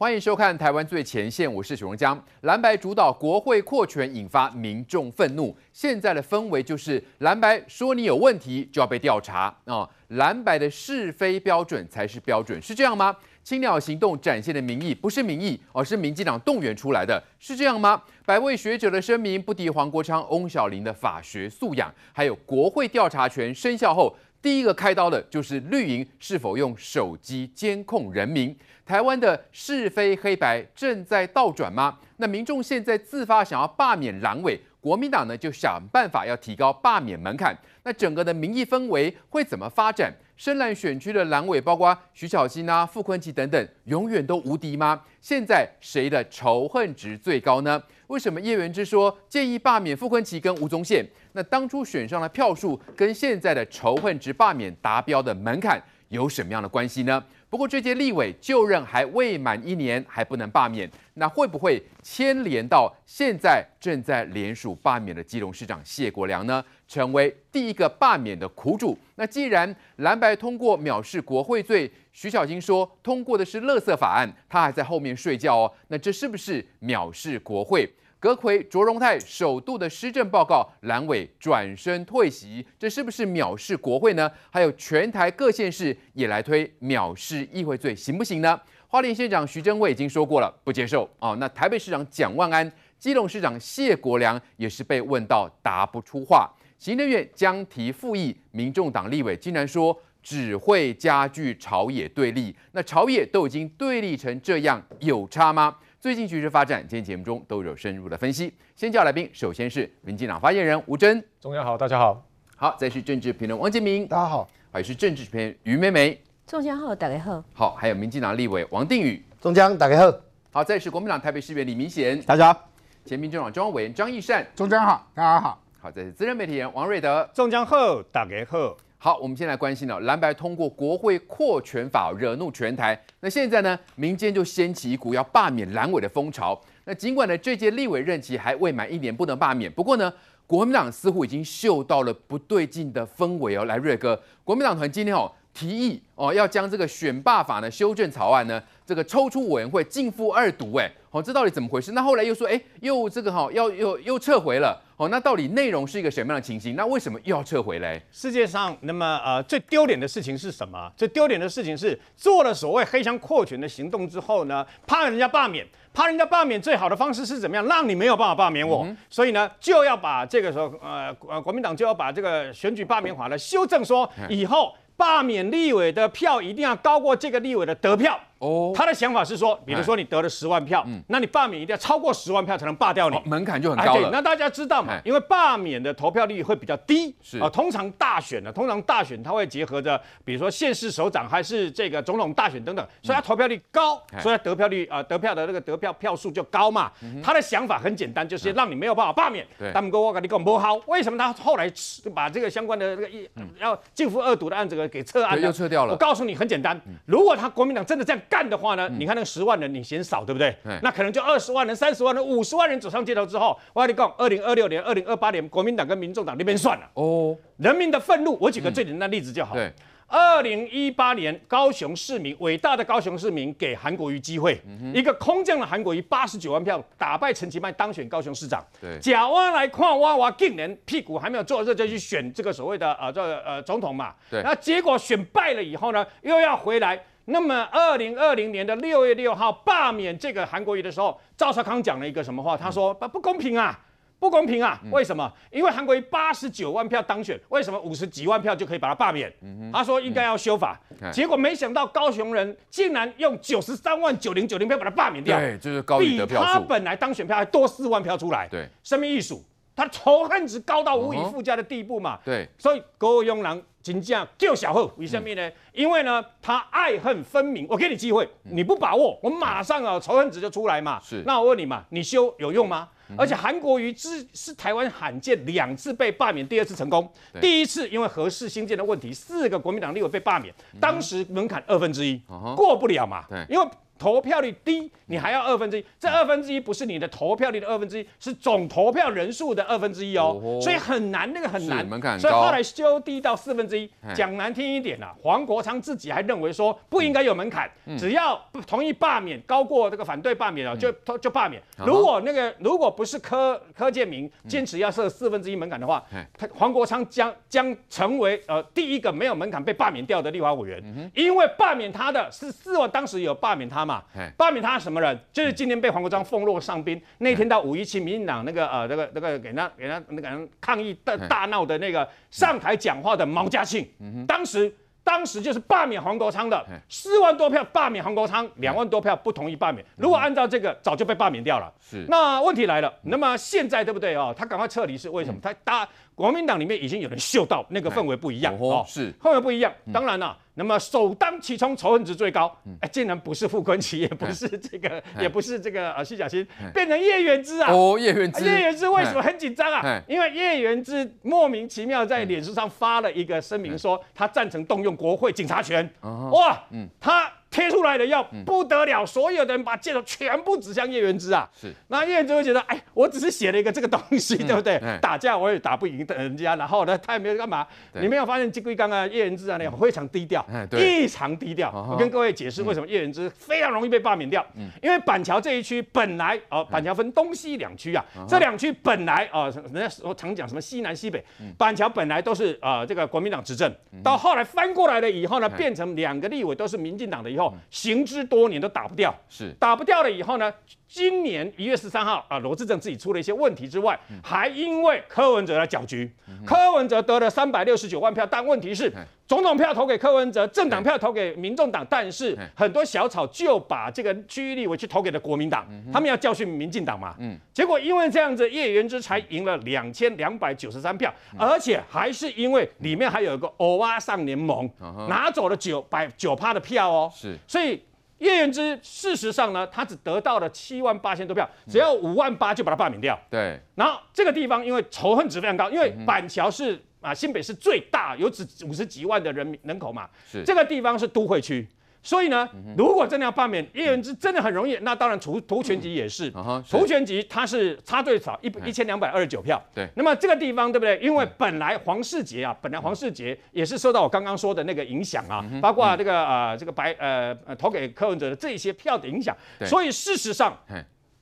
欢迎收看《台湾最前线》，我是许荣江。蓝白主导国会扩权，引发民众愤怒。现在的氛围就是蓝白说你有问题就要被调查啊！蓝白的是非标准才是标准，是这样吗？青鸟行动展现的民意不是民意，而是民进党动员出来的，是这样吗？百位学者的声明不敌黄国昌、翁小玲的法学素养，还有国会调查权生效后。第一个开刀的就是绿营是否用手机监控人民？台湾的是非黑白正在倒转吗？那民众现在自发想要罢免蓝委，国民党呢就想办法要提高罢免门槛。那整个的民意氛围会怎么发展？深蓝选区的蓝委，包括徐小新啊、傅昆萁等等，永远都无敌吗？现在谁的仇恨值最高呢？为什么叶元之说建议罢免傅昆萁跟吴宗宪？那当初选上的票数跟现在的仇恨值罢免达标的门槛有什么样的关系呢？不过这届立委就任还未满一年，还不能罢免，那会不会牵连到现在正在联署罢免的基隆市长谢国良呢？成为第一个罢免的苦主。那既然蓝白通过藐视国会罪，徐小金说通过的是垃圾法案，他还在后面睡觉哦。那这是不是藐视国会？阁魁卓荣泰首度的施政报告，蓝委转身退席，这是不是藐视国会呢？还有全台各县市也来推藐视议会罪，行不行呢？花莲县长徐祯惠已经说过了，不接受哦。那台北市长蒋万安、基隆市长谢国良也是被问到答不出话。行政院将提复议，民众党立委竟然说只会加剧朝野对立。那朝野都已经对立成这样，有差吗？最近局势发展，今天节目中都有深入的分析。先叫来宾，首先是民进党发言人吴峥，中央好，大家好。好，再是政治评论王建明，大家好。还是政治评论于美美，中央好，大家好。好，还有民进党立委王定宇，中央大家好。好，再是国民党台北市议员李明贤，大家好。前民进党中央委员张义善，中央好，大家好。好，再是资深媒体人王瑞德，中央好，大家好。好，我们先来关心了，蓝白通过国会扩权法，惹怒全台。那现在呢，民间就掀起一股要罢免蓝委的风潮。那尽管呢，这届立委任期还未满一年，不能罢免。不过呢，国民党似乎已经嗅到了不对劲的氛围哦。来，瑞哥，国民党团今天哦提议哦，要将这个选罢法呢修正草案呢，这个抽出委员会进复二读。哎，哦，这到底怎么回事？那后来又说，哎，又这个哈，要又又撤回了。哦，那到底内容是一个什么样的情形？那为什么又要撤回嘞？世界上那么呃最丢脸的事情是什么？最丢脸的事情是做了所谓黑箱扩权的行动之后呢，怕人家罢免，怕人家罢免，最好的方式是怎么样？让你没有办法罢免我，所以呢就要把这个时候呃呃国民党就要把这个选举罢免法呢修正，说以后罢免立委的票一定要高过这个立委的得票。哦，他的想法是说，比如说你得了十万票，那你罢免一定要超过十万票才能罢掉你，门槛就很高了。那大家知道嘛？因为罢免的投票率会比较低，是啊。通常大选呢，通常大选它会结合着，比如说县市首长还是这个总统大选等等，所以它投票率高，所以得票率啊，得票的那个得票票数就高嘛。他的想法很简单，就是让你没有办法罢免。对。他们跟我跟你讲不好，为什么他后来把这个相关的这个一要进复二毒的案子给撤案了？又撤掉了。我告诉你很简单，如果他国民党真的这样。干的话呢？你看那个十万人，你嫌少对不对？那可能就二十万人、三十万人、五十万人走上街头之后，我跟你讲，二零二六年、二零二八年，国民党跟民众党那边算了。哦，人民的愤怒，我举个最简单的例子就好。对，二零一八年高雄市民，伟大的高雄市民给韩国瑜机会，一个空降的韩国瑜八十九万票打败陈其迈当选高雄市长。对，假挖来看挖挖，竟然屁股还没有坐热就去选这个所谓的呃这呃总统嘛。对，那结果选败了以后呢，又要回来。那么，二零二零年的六月六号罢免这个韩国瑜的时候，赵少康讲了一个什么话？他说：“不不公平啊，不公平啊！为什么？因为韩国瑜八十九万票当选，为什么五十几万票就可以把他罢免？他说应该要修法，结果没想到高雄人竟然用九十三万九零九零票把他罢免掉，对，就是高比他本来当选票还多四万票出来，对，生命艺术，他仇恨值高到无以复加的地步嘛，对，所以高雄人。金价救小贺，为什么呢？因为呢，他爱恨分明。我给你机会，你不把握，我马上啊仇恨值就出来嘛。是，那我问你嘛，你修有用吗？而且韩国瑜之是台湾罕见两次被罢免，第二次成功。第一次因为合适新建的问题，四个国民党立委被罢免，当时门槛二分之一过不了嘛。对，因为投票率低，你还要二分之一。这二分之一不是你的投票率的二分之一，是总投票人数的二分之一哦。所以很难，那个很难。门槛所以后来修低到四分之一。讲难听一点啊，黄国昌自己还认为说不应该有门槛，只要不同意罢免高过这个反对罢免了，就就罢免。如果那个如果不是柯柯建明坚持要设四分之一门槛的话，他黄国昌将将成为呃第一个没有门槛被罢免掉的立法委员，因为罢免他的是四万，当时有罢免他嘛？罢免他什么人？就是今天被黄国昌奉若上宾那天到五一七，民进党那个呃那个那个给他给他那个人抗议大大闹的那个上台讲话的毛家庆，当时。当时就是罢免黄国昌的四万多票罢免黄国昌，两万多票不同意罢免。如果按照这个，早就被罢免掉了。是。那问题来了，那么现在对不对哦？他赶快撤离是为什么？他大国民党里面已经有人嗅到那个氛围不一样哦，是氛围不一样。当然了。那么首当其冲，仇恨值最高，哎，竟然不是傅昆萁，也不是这个，也不是这个呃徐小新，变成叶元之啊！哦，叶元之，叶元之为什么很紧张啊？因为叶元之莫名其妙在脸书上发了一个声明，说他赞成动用国会警察权。哇，嗯，他。贴出来的药不得了，所有的人把箭头全部指向叶元之啊！是，那叶元之会觉得，哎，我只是写了一个这个东西，对不对？打架我也打不赢人家，然后呢，他也没有干嘛。你没有发现金龟刚啊，叶元之啊那样非常低调，异常低调。我跟各位解释为什么叶元之非常容易被罢免掉。因为板桥这一区本来哦，板桥分东西两区啊，这两区本来啊，人家说常讲什么西南西北，板桥本来都是呃这个国民党执政，到后来翻过来了以后呢，变成两个立委都是民进党的。以后行之多年都打不掉，是打不掉了以后呢？今年一月十三号啊，罗志正自己出了一些问题之外，还因为柯文哲来搅局，柯文哲得了三百六十九万票，但问题是总统票投给柯文哲，政党票投给民众党，但是很多小草就把这个区域立委去投给了国民党，他们要教训民进党嘛，结果因为这样子，叶元之才赢了两千两百九十三票，而且还是因为里面还有一个欧巴上联盟拿走了九百九趴的票哦，是，所以。叶元之事实上呢，他只得到了七万八千多票，只要五万八就把他罢免掉。对。然后这个地方因为仇恨值非常高，因为板桥是啊新北市最大，有只五十几万的人民人口嘛。是。这个地方是都会区。所以呢，如果真的要罢免叶元之，真的很容易。那当然，除涂全吉也是，涂全吉他是差最少一一千两百二十九票。对。那么这个地方对不对？因为本来黄世杰啊，本来黄世杰也是受到我刚刚说的那个影响啊，包括这个呃这个白呃投给柯文哲的这些票的影响。所以事实上，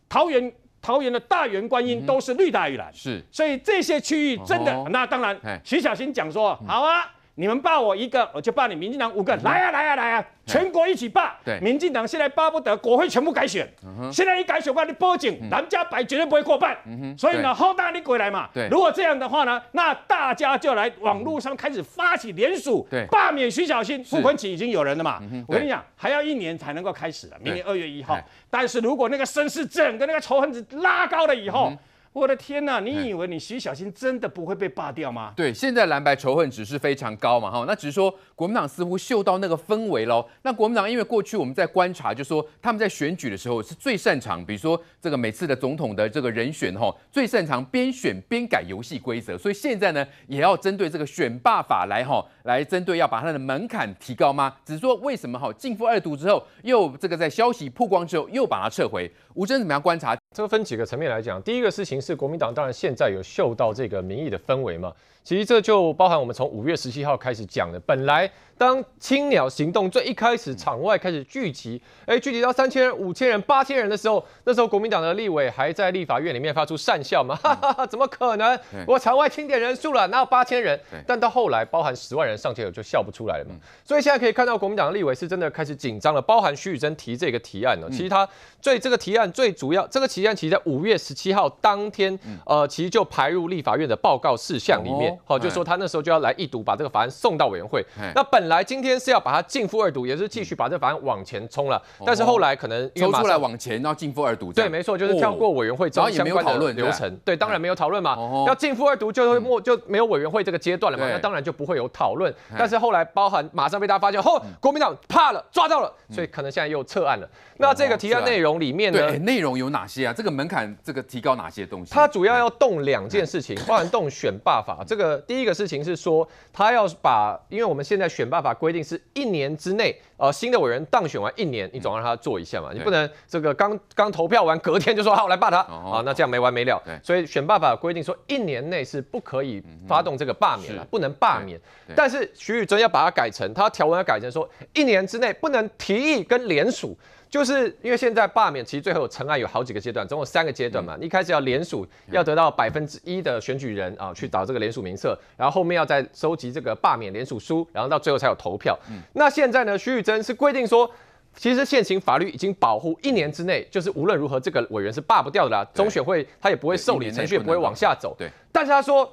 桃园桃园的大园观音都是绿大于蓝。是。所以这些区域真的，那当然，徐小新讲说好啊。你们罢我一个，我就罢你民进党五个，来啊来啊来啊，全国一起罢。对，民进党现在巴不得国会全部改选，现在一改选，我你报警，南加白绝对不会过半。所以呢，后大你鬼来嘛。对，如果这样的话呢，那大家就来网络上开始发起联署，罢免徐小新、傅昆萁已经有人了嘛。我跟你讲，还要一年才能够开始了，明年二月一号。但是如果那个声势整个那个仇恨值拉高了以后。我的天呐！你以为你徐小新真的不会被罢掉吗？对，现在蓝白仇恨值是非常高嘛，哈，那只是说国民党似乎嗅到那个氛围喽。那国民党因为过去我们在观察，就说他们在选举的时候是最擅长，比如说这个每次的总统的这个人选哈，最擅长边选边改游戏规则，所以现在呢也要针对这个选罢法来哈，来针对要把它的门槛提高吗？只是说为什么哈进覆二读之后，又这个在消息曝光之后又把它撤回？吴征怎么样观察？这个分几个层面来讲，第一个事情是国民党当然现在有嗅到这个民意的氛围嘛，其实这就包含我们从五月十七号开始讲的，本来。当青鸟行动最一开始，场外开始聚集，哎，聚集到三千人、五千人、八千人的时候，那时候国民党的立委还在立法院里面发出善笑嘛，哈哈哈，怎么可能？我场外清点人数了，哪有八千人？但到后来，包含十万人上街我，就笑不出来了嘛。所以现在可以看到，国民党的立委是真的开始紧张了，包含徐宇珍提这个提案呢。其实他最这个提案最主要，这个提案其实在五月十七号当天，呃，其实就排入立法院的报告事项里面，好，就说他那时候就要来一读，把这个法案送到委员会。那本来今天是要把它进复二读，也是继续把这法案往前冲了。但是后来可能抽出来往前，然后进复二读。对，没错，就是跳过委员会，然后也没有讨论流程。对，当然没有讨论嘛。要进复二读，就会没就没有委员会这个阶段了嘛。那当然就不会有讨论。但是后来包含马上被大家发现，后国民党怕了，抓到了，所以可能现在又撤案了。那这个提案内容里面呢，哎，内容有哪些啊？这个门槛这个提高哪些东西？它主要要动两件事情，包含动选罢法。这个第一个事情是说，他要把，因为我们现在选罢法规定是一年之内，呃，新的委员当选完一年，你总要让他做一下嘛，你不能这个刚刚投票完隔天就说好来罢他啊，那这样没完没了。所以选罢法规定说，一年内是不可以发动这个罢免了，不能罢免。但是徐宇珍要把它改成，他条文要改成说，一年之内不能提议跟联署。就是因为现在罢免，其实最后成案有好几个阶段，总共三个阶段嘛。一开始要联署，要得到百分之一的选举人啊去找这个联署名册，然后后面要再收集这个罢免联署书，然后到最后才有投票。那现在呢，徐玉珍是规定说，其实现行法律已经保护一年之内，就是无论如何这个委员是罢不掉的啦。中选会他也不会受理程序，也不会往下走。对，但是他说。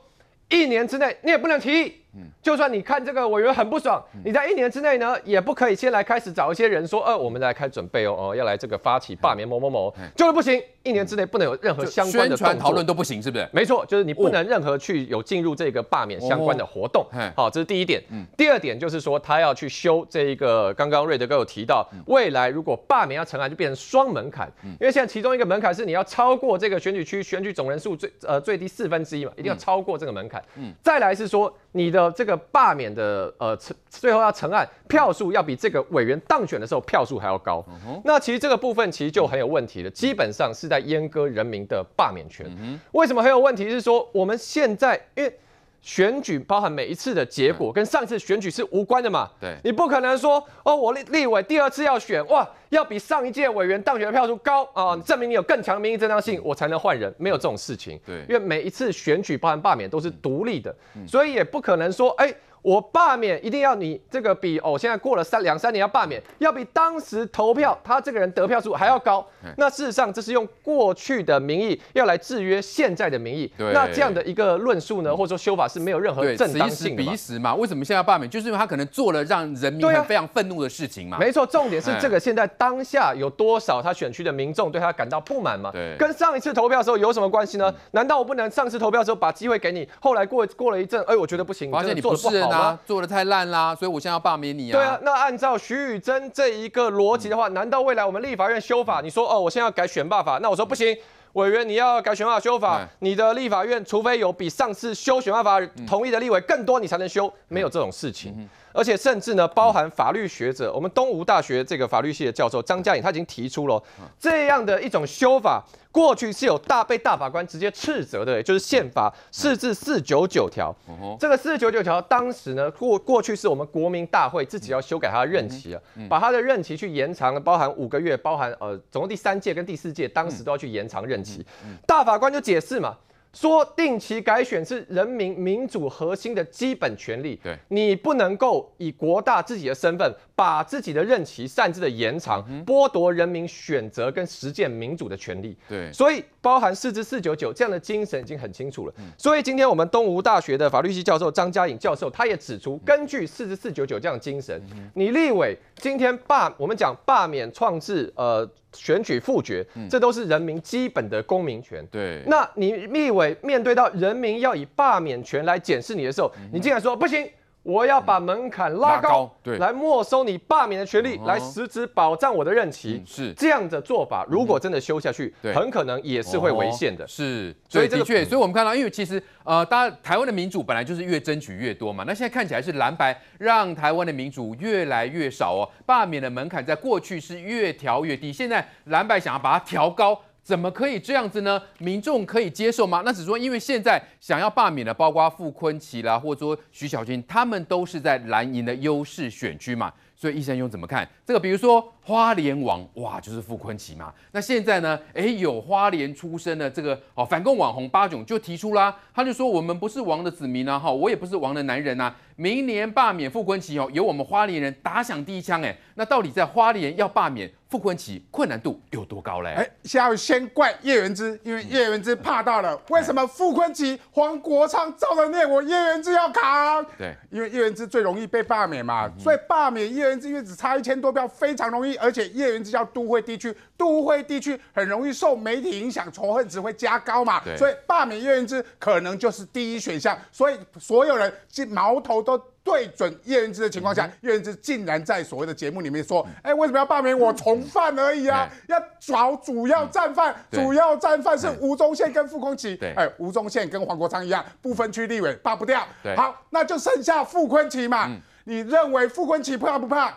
一年之内你也不能提议，就算你看这个委员很不爽，你在一年之内呢也不可以先来开始找一些人说，呃，我们来开准备哦，哦，要来这个发起罢免某某某，就是不行。一年之内不能有任何相关的宣传讨论都不行，是不是？没错，就是你不能任何去有进入这个罢免相关的活动。好，这是第一点。第二点就是说，他要去修这一个，刚刚瑞德哥有提到，未来如果罢免要成案，就变成双门槛。因为现在其中一个门槛是你要超过这个选举区选举总人数最呃最低四分之一嘛，一定要超过这个门槛。嗯，再来是说。你的这个罢免的呃，最后要成案票数要比这个委员当选的时候票数还要高。那其实这个部分其实就很有问题了，基本上是在阉割人民的罢免权。为什么很有问题？是说我们现在因为。选举包含每一次的结果跟上次选举是无关的嘛？对，你不可能说哦，我立立委第二次要选哇，要比上一届委员当选的票数高啊，证明你有更强民意正当性，我才能换人，没有这种事情。对，因为每一次选举包含罢免都是独立的，所以也不可能说哎。我罢免一定要你这个比哦，现在过了三两三年要罢免，要比当时投票他这个人得票数还要高。那事实上这是用过去的名义要来制约现在的名义。那这样的一个论述呢，或者说修法是没有任何正当性的。彼此嘛，为什么现在要罢免？就是因为他可能做了让人民非常愤怒的事情嘛。没错，重点是这个现在当下有多少他选区的民众对他感到不满嘛？对，跟上一次投票的时候有什么关系呢？难道我不能上次投票的时候把机会给你，后来过过了一阵，哎，我觉得不行，发现你做的不好吗？做的太烂。啦，所以我现在要罢免你啊！对啊，那按照徐宇珍这一个逻辑的话，难道未来我们立法院修法，你说哦，我现在要改选罢法，那我说不行，委员你要改选罢法修法，你的立法院除非有比上次修选罢法同意的立委更多，你才能修，没有这种事情。而且甚至呢，包含法律学者，我们东吴大学这个法律系的教授张嘉颖，他已经提出了这样的一种修法，过去是有大被大法官直接斥责的，就是宪法四至四九九条。这个四九九条当时呢，过过去是我们国民大会自己要修改他的任期啊，把他的任期去延长，包含五个月，包含呃，总共第三届跟第四届，当时都要去延长任期。大法官就解释嘛。说定期改选是人民民主核心的基本权利，对，你不能够以国大自己的身份，把自己的任期擅自的延长，剥夺人民选择跟实践民主的权利。对，所以包含四至四九九这样的精神已经很清楚了。所以今天我们东吴大学的法律系教授张嘉颖教授，他也指出，根据四至四九九这样的精神，你立委今天罢，我们讲罢免创制，呃。选举复决，这都是人民基本的公民权。对，那你立委面对到人民要以罢免权来检视你的时候，你竟然说不行。我要把门槛拉高，对，来没收你罢免的权利，来实质保障我的任期。是这样的做法，如果真的修下去，很可能也是会违宪的。是，所以的确，所以我们看到，因为其实呃，大家台湾的民主本来就是越争取越多嘛。那现在看起来是蓝白让台湾的民主越来越少哦，罢免的门槛在过去是越调越低，现在蓝白想要把它调高。怎么可以这样子呢？民众可以接受吗？那只是说，因为现在想要罢免的，包括傅昆奇啦，或者说徐小军，他们都是在蓝营的优势选区嘛。所以易生兄怎么看这个？比如说花莲王，哇，就是傅昆奇嘛。那现在呢？哎，有花莲出身的这个哦反共网红八囧就提出啦，他就说我们不是王的子民啊，哈，我也不是王的男人呐。明年罢免傅昆奇哦，由我们花莲人打响第一枪，哎，那到底在花莲要罢免傅昆奇困难度有多高嘞？哎，先要先怪叶元之，因为叶元之怕到了，为什么傅昆奇、黄国昌造了孽，我叶元之要扛？对，因为叶元之最容易被罢免嘛，所以罢免叶。元之因为只差一千多票，非常容易，而且叶元之叫都会地区，都会地区很容易受媒体影响，仇恨值会加高嘛，所以罢免叶元之可能就是第一选项，所以所有人矛头都。对准叶元之的情况下，叶元之竟然在所谓的节目里面说：“哎，为什么要罢免我？从犯而已啊！要找主要战犯，主要战犯是吴宗宪跟傅昆萁。哎，吴宗宪跟黄国昌一样，不分区立委罢不掉。好，那就剩下傅昆萁嘛。你认为傅昆萁怕不怕？”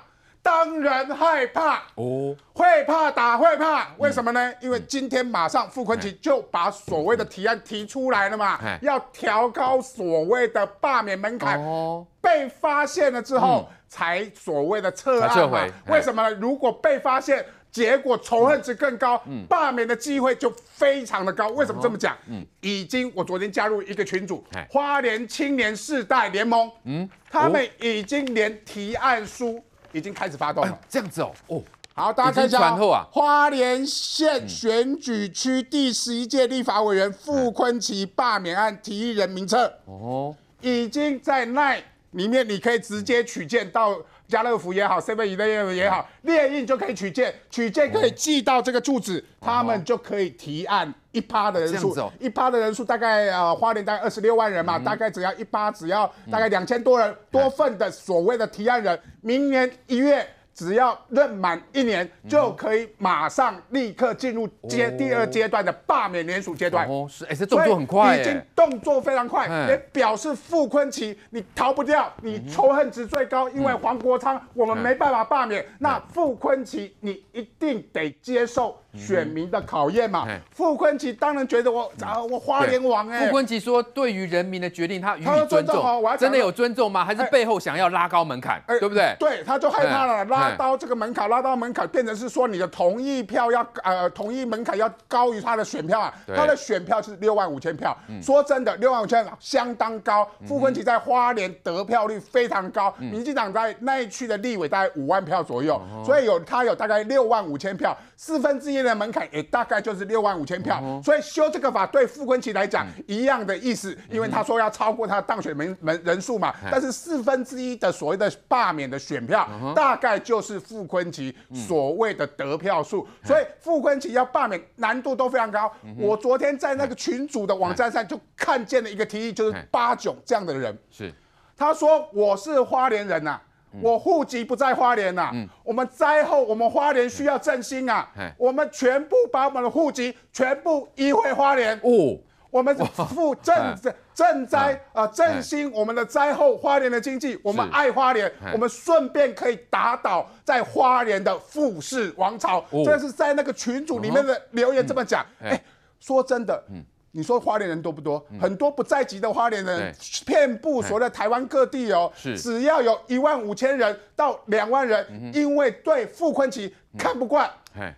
当然害怕。哦，会怕打会怕，为什么呢？因为今天马上傅昆萁就把所谓的提案提出来了嘛，要调高所谓的罢免门槛。哦，被发现了之后才所谓的撤案嘛？为什么？如果被发现，结果仇恨值更高，罢免的机会就非常的高。为什么这么讲？嗯，已经我昨天加入一个群组，花莲青年世代联盟，嗯，他们已经连提案书。已经开始发动了，这样子哦，哦，好，大家看一下啊，花莲县选举区第十一届立法委员傅昆萁罢免案提议人名册，哦，已经在那里面，你可以直接取件到家乐福也好，seven eleven 也好，列印就可以取件，取件可以寄到这个住址，他们就可以提案一趴的人数，一趴的人数大概呃花莲大概二十六万人嘛，大概只要一趴，只要大概两千多人多份的所谓的提案人，明年一月。只要任满一年，就可以马上立刻进入阶第二阶段的罢免联署阶段。哦，是，哎，这动作很快，已经动作非常快，也表示傅昆萁你逃不掉，你仇恨值最高，因为黄国昌我们没办法罢免，那傅昆萁你一定得接受。选民的考验嘛，傅昆萁当然觉得我啊，我花莲王哎。傅昆萁说，对于人民的决定，他予以尊重。真的有尊重吗？还是背后想要拉高门槛？对不对？对，他就害怕了，拉高这个门槛，拉到门槛变成是说你的同意票要呃同意门槛要高于他的选票啊。他的选票是六万五千票。说真的，六万五千相当高。傅昆萁在花莲得票率非常高，民进党在那一区的立委大概五万票左右，所以有他有大概六万五千票，四分之一。的门槛也大概就是六万五千票，所以修这个法对傅昆萁来讲一样的意思，因为他说要超过他的当选门门人数嘛，但是四分之一的所谓的罢免的选票，大概就是傅昆萁所谓的得票数，所以傅昆萁要罢免难度都非常高。我昨天在那个群主的网站上就看见了一个提议，就是八九这样的人，是。他说我是花莲人呐。我户籍不在花莲呐，我们灾后我们花莲需要振兴啊，我们全部把我们的户籍全部移回花莲。哦，我们复赈赈赈灾啊，振兴我们的灾后花莲的经济，我们爱花莲，我们顺便可以打倒在花莲的富士王朝，这是在那个群组里面的留言这么讲，哎，说真的，嗯。你说花莲人多不多？很多不在籍的花莲人遍布所在台湾各地哦。是，只要有一万五千人到两万人，因为对傅昆萁看不惯。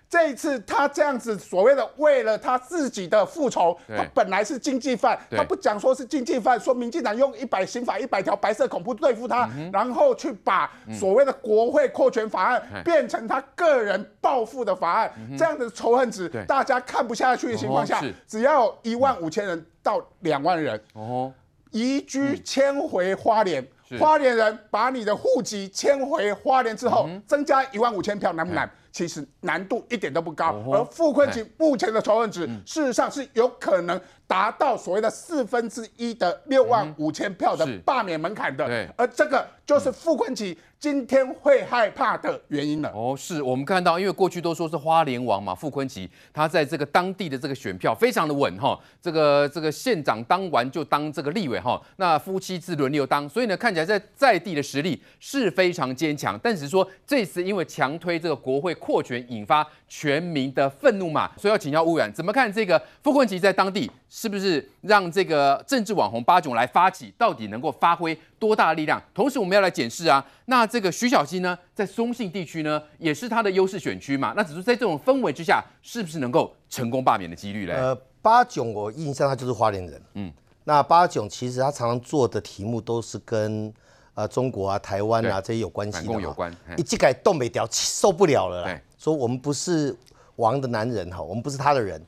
这一次他这样子所谓的为了他自己的复仇，他本来是经济犯，他不讲说是经济犯，说民进党用一百刑法一百条白色恐怖对付他，然后去把所谓的国会扩权法案变成他个人报复的法案，这样的仇恨值大家看不下去的情况下，只要一万五千人到两万人哦，移居迁回花莲，花莲人把你的户籍迁回花莲之后，增加一万五千票难不难？其实难度一点都不高，而傅昆萁目前的仇恨值，事实上是有可能达到所谓的四分之一的六万五千票的罢免门槛的，而这个就是傅昆萁。今天会害怕的原因了哦，是我们看到，因为过去都说是花莲王嘛，傅昆萁他在这个当地的这个选票非常的稳哈，这个这个县长当完就当这个立委哈，那夫妻自轮流当，所以呢看起来在在地的实力是非常坚强，但是说这次因为强推这个国会扩权，引发全民的愤怒嘛，所以要请教乌远怎么看这个傅昆萁在当地是不是让这个政治网红八囧来发起，到底能够发挥多大的力量？同时我们要来检视啊，那。这个徐小溪呢，在松信地区呢，也是他的优势选区嘛。那只是在这种氛围之下，是不是能够成功罢免的几率嘞？呃，八囧，我印象他就是花莲人。嗯，那八囧其实他常常做的题目都是跟呃中国啊、台湾啊这些有关系的。有关。一进改东北调，受不了了。对。说我们不是王的男人哈，我们不是他的人。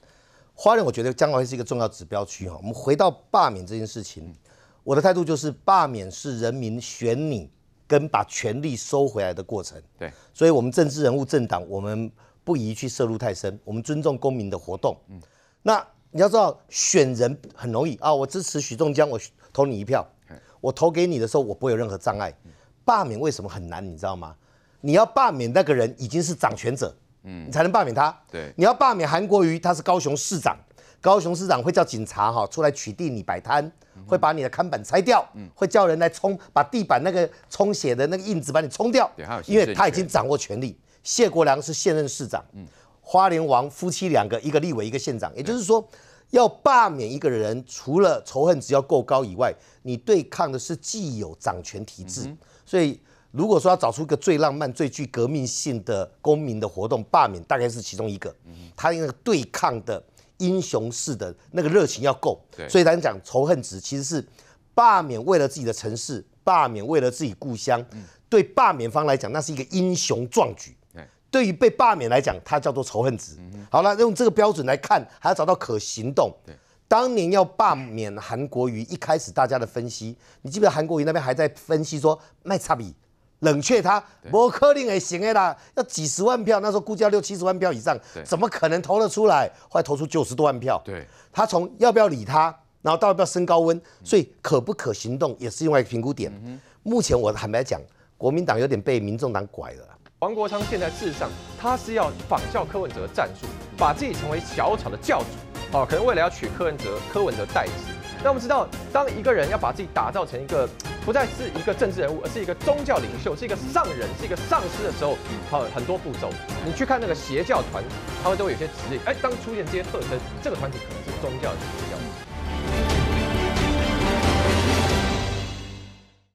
花莲，我觉得将来会是一个重要指标区哈。我们回到罢免这件事情，我的态度就是罢免是人民选你。跟把权力收回来的过程。对，所以我们政治人物、政党，我们不宜去涉入太深，我们尊重公民的活动。嗯，那你要知道，选人很容易啊，我支持许仲江，我投你一票，我投给你的时候，我不会有任何障碍。罢免为什么很难？你知道吗？你要罢免那个人已经是掌权者，嗯，你才能罢免他。对，你要罢免韩国瑜，他是高雄市长，高雄市长会叫警察哈出来取缔你摆摊，会把你的看板拆掉，会叫人来冲，把地板那个冲血的那个印子把你冲掉，因为他已经掌握权力。谢国良是现任市长，嗯，花莲王夫妻两个，一个立委，一个县长，也就是说，要罢免一个人，除了仇恨值要够高以外，你对抗的是既有掌权体制。所以，如果说要找出一个最浪漫、最具革命性的公民的活动，罢免大概是其中一个。他那个对抗的英雄式的那个热情要够。所以咱讲仇恨值其实是罢免为了自己的城市，罢免为了自己故乡。对罢免方来讲，那是一个英雄壮举。对于被罢免来讲，它叫做仇恨值。好了，用这个标准来看，还要找到可行动。当年要罢免韩国瑜，一开始大家的分析，你记不记得韩国瑜那边还在分析说麦差比冷却他，不可能也行的啦，要几十万票，那时候估计要六七十万票以上，怎么可能投得出来？后来投出九十多万票，对，他从要不要理他，然后到要不要升高温，所以可不可行动也是另外一个评估点。目前我坦白讲，国民党有点被民众党拐了。王国昌现在事实上他是要仿效柯文哲的战术，把自己成为小草的教主。哦，可能未来要取柯文哲、柯文哲代词。那我们知道，当一个人要把自己打造成一个不再是一个政治人物，而是一个宗教领袖，是一个上人，是一个上师的时候，好很多步骤。你去看那个邪教团体，他们都会有些指令。哎，当出现这些特征，这个团体可能是宗教邪教。